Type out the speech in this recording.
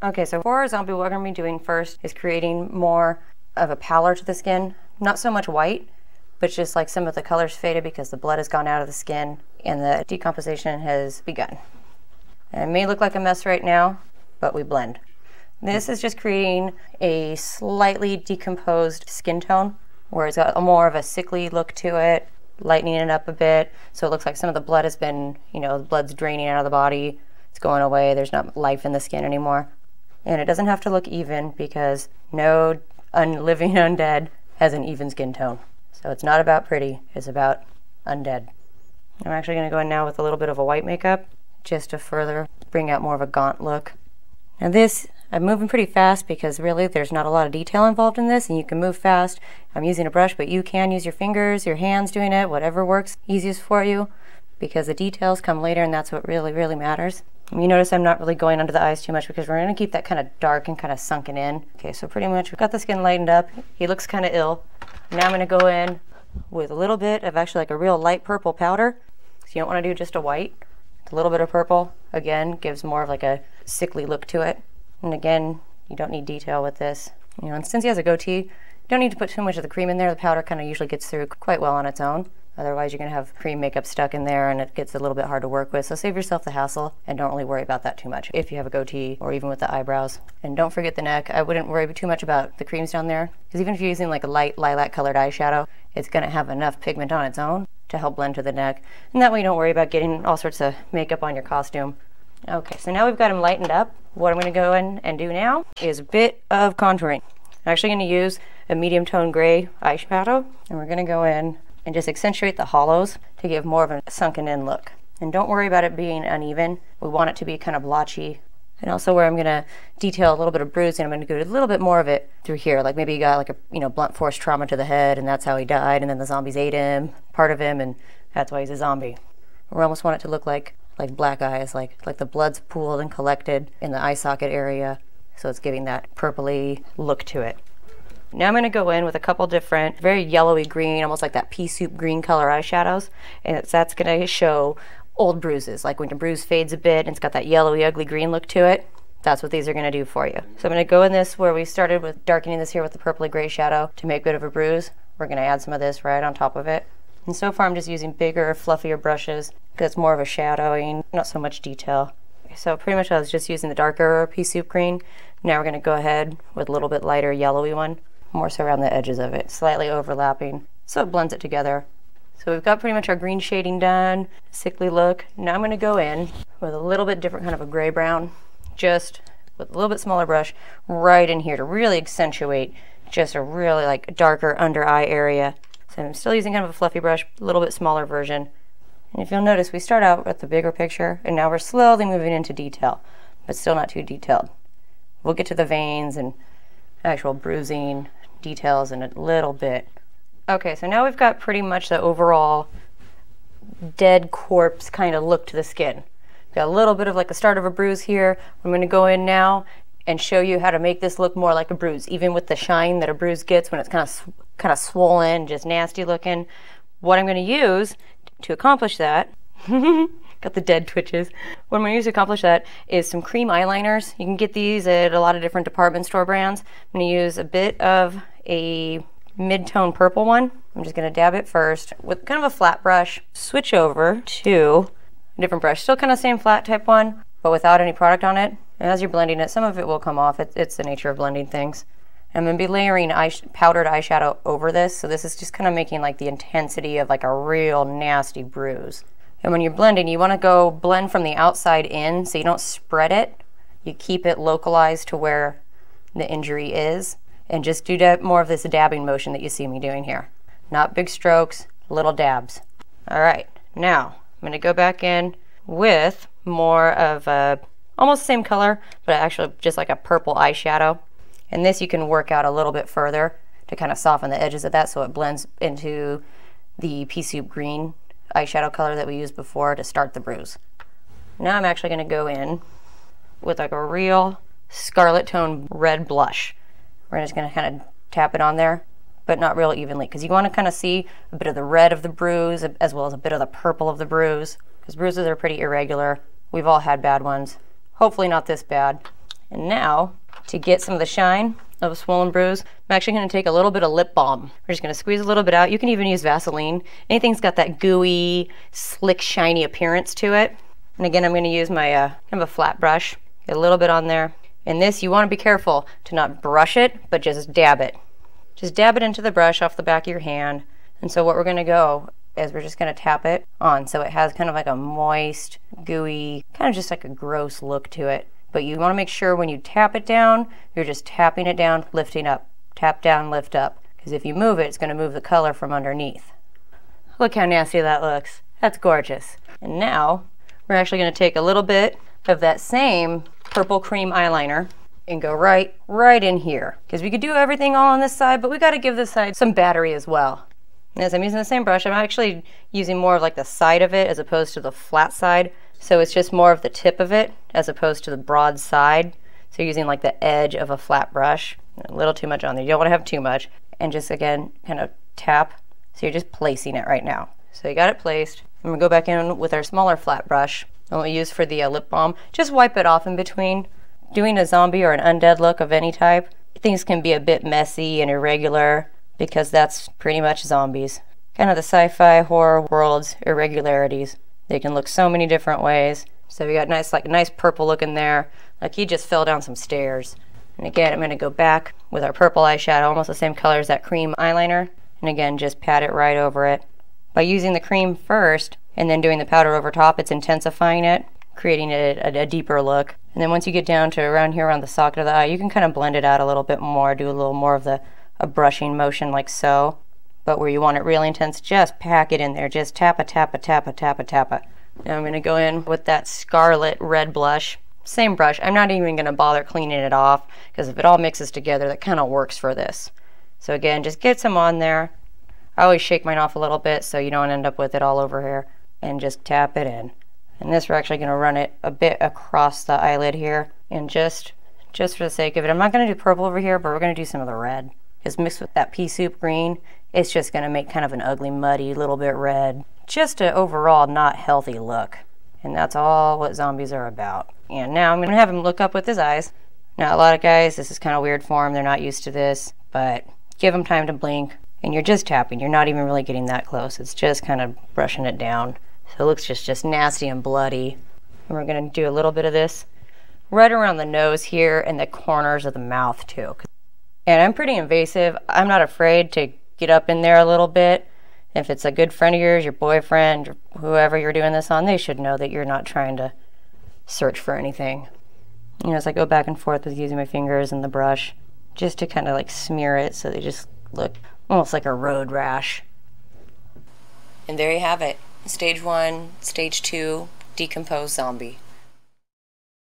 Okay, so for our zombie, what we're going to be doing first is creating more of a pallor to the skin. Not so much white, but just like some of the colors faded because the blood has gone out of the skin and the decomposition has begun. And it may look like a mess right now, but we blend. This is just creating a slightly decomposed skin tone where it's got a more of a sickly look to it, lightening it up a bit so it looks like some of the blood has been, you know, the blood's draining out of the body, it's going away, there's not life in the skin anymore. And it doesn't have to look even because no un- living undead has an even skin tone. So it's not about pretty, it's about undead. I'm actually going to go in now with a little bit of a white makeup just to further bring out more of a gaunt look. Now this, I'm moving pretty fast because really there's not a lot of detail involved in this and you can move fast. I'm using a brush, but you can use your fingers, your hands doing it, whatever works easiest for you because the details come later and that's what really, really matters. You notice I'm not really going under the eyes too much because we're going to keep that kind of dark and kind of sunken in. Okay, so pretty much we've got the skin lightened up. He looks kind of ill. Now I'm going to go in with a little bit of actually like a real light purple powder. So you don't want to do just a white. A little bit of purple, again, gives more of like a sickly look to it. And again, you don't need detail with this. You know, and since he has a goatee, you don't need to put too much of the cream in there. The powder kind of usually gets through quite well on its own. Otherwise, you're going to have cream makeup stuck in there and it gets a little bit hard to work with. So save yourself the hassle and don't really worry about that too much if you have a goatee or even with the eyebrows. And don't forget the neck. I wouldn't worry too much about the creams down there because even if you're using like a light lilac colored eyeshadow, it's going to have enough pigment on its own to help blend to the neck. And that way you don't worry about getting all sorts of makeup on your costume. Okay, so now we've got them lightened up. What I'm going to go in and do now is a bit of contouring. I'm actually going to use a medium tone gray eyeshadow and we're going to go in and just accentuate the hollows to give more of a sunken in look. And don't worry about it being uneven. We want it to be kind of blotchy. And also where I'm going to detail a little bit of bruising, I'm going to do a little bit more of it through here. Like maybe he got like a, you know, blunt force trauma to the head and that's how he died. And then the zombies ate him, part of him, and that's why he's a zombie. We almost want it to look like, like black eyes, like, like the blood's pooled and collected in the eye socket area. So it's giving that purpley look to it. Now I'm going to go in with a couple different, very yellowy green, almost like that pea soup green color eyeshadows. And that's going to show old bruises. Like when your bruise fades a bit and it's got that yellowy, ugly green look to it, that's what these are going to do for you. So I'm going to go in this where we started with darkening this here with the purpley gray shadow to make a bit of a bruise. We're going to add some of this right on top of it. And so far I'm just using bigger, fluffier brushes because it's more of a shadowing, not so much detail. So pretty much I was just using the darker pea soup green. Now we're going to go ahead with a little bit lighter yellowy one more so around the edges of it, slightly overlapping, so it blends it together. So we've got pretty much our green shading done, sickly look. Now I'm going to go in with a little bit different kind of a gray brown, just with a little bit smaller brush right in here to really accentuate just a really like darker under eye area. So I'm still using kind of a fluffy brush, a little bit smaller version. And if you'll notice, we start out with the bigger picture and now we're slowly moving into detail, but still not too detailed. We'll get to the veins and actual bruising details in a little bit. Okay, so now we've got pretty much the overall dead corpse kind of look to the skin. Got a little bit of like the start of a bruise here. I'm going to go in now and show you how to make this look more like a bruise, even with the shine that a bruise gets when it's kind of kind of swollen, just nasty looking. What I'm going to use to accomplish that got the dead twitches. What I'm going to use to accomplish that is some cream eyeliners. You can get these at a lot of different department store brands. I'm going to use a bit of a mid-tone purple one. I'm just going to dab it first with kind of a flat brush. Switch over to a different brush. Still kind of same flat type one, but without any product on it. And as you're blending it, some of it will come off. It, it's the nature of blending things. I'm going to be layering powdered eyeshadow over this. So this is just kind of making like the intensity of like a real nasty bruise. And when you're blending, you want to go blend from the outside in so you don't spread it. You keep it localized to where the injury is and just do more of this dabbing motion that you see me doing here. Not big strokes, little dabs. All right, now I'm going to go back in with more of a almost same color, but actually just like a purple eyeshadow. And this you can work out a little bit further to kind of soften the edges of that so it blends into the pea soup green eyeshadow color that we used before to start the bruise. Now I'm actually going to go in with like a real scarlet tone red blush. We're just going to kind of tap it on there, but not real evenly because you want to kind of see a bit of the red of the bruise as well as a bit of the purple of the bruise because bruises are pretty irregular. We've all had bad ones. Hopefully not this bad. And now, to get some of the shine of a swollen bruise, I'm actually going to take a little bit of lip balm. We're just going to squeeze a little bit out. You can even use Vaseline. Anything's got that gooey, slick, shiny appearance to it. And again, I'm going to use my uh, kind of a flat brush. Get a little bit on there. And this, you want to be careful to not brush it, but just dab it. Just dab it into the brush off the back of your hand. And so what we're going to go is we're just going to tap it on so it has kind of like a moist, gooey, kind of just like a gross look to it. But you want to make sure when you tap it down, you're just tapping it down, lifting up. Tap down, lift up. Because if you move it, it's going to move the color from underneath. Look how nasty that looks. That's gorgeous. And now we're actually going to take a little bit of that same purple cream eyeliner and go right, right in here. Because we could do everything all on this side, but we got to give this side some battery as well. And as I'm using the same brush, I'm actually using more of like the side of it as opposed to the flat side. So it's just more of the tip of it as opposed to the broad side. So using like the edge of a flat brush. A little too much on there. You don't want to have too much. And just again, kind of tap. So you're just placing it right now. So you got it placed. I'm gonna go back in with our smaller flat brush that we use for the uh, lip balm. Just wipe it off in between. Doing a zombie or an undead look of any type, things can be a bit messy and irregular because that's pretty much zombies. Kind of the sci-fi horror world's irregularities. They can look so many different ways. So we got nice, like a nice purple look in there, like he just fell down some stairs. And again, I'm going to go back with our purple eyeshadow, almost the same color as that cream eyeliner. And again, just pat it right over it. By using the cream first and then doing the powder over top, it's intensifying it, creating a, a, a deeper look. And then once you get down to around here around the socket of the eye, you can kind of blend it out a little bit more, do a little more of the a brushing motion like so. But where you want it really intense, just pack it in there. Just tap a tap a tap a tap a tap a. Now I'm going to go in with that Scarlet Red blush. Same brush. I'm not even going to bother cleaning it off because if it all mixes together, that kind of works for this. So again, just get some on there. I always shake mine off a little bit so you don't end up with it all over here. And just tap it in. And this we're actually going to run it a bit across the eyelid here. And just, just for the sake of it, I'm not going to do purple over here, but we're going to do some of the red is mixed with that pea soup green, it's just going to make kind of an ugly, muddy, little bit red. Just an overall not healthy look. And that's all what zombies are about. And now I'm going to have him look up with his eyes. Now, a lot of guys, this is kind of weird for them. They're not used to this, but give them time to blink. And you're just tapping. You're not even really getting that close. It's just kind of brushing it down. So it looks just, just nasty and bloody. And we're going to do a little bit of this right around the nose here and the corners of the mouth too. And I'm pretty invasive. I'm not afraid to get up in there a little bit. If it's a good friend of yours, your boyfriend, whoever you're doing this on, they should know that you're not trying to search for anything. You know, as I go back and forth with using my fingers and the brush, just to kind of like smear it so they just look almost like a road rash. And there you have it. Stage one, stage two, decomposed zombie.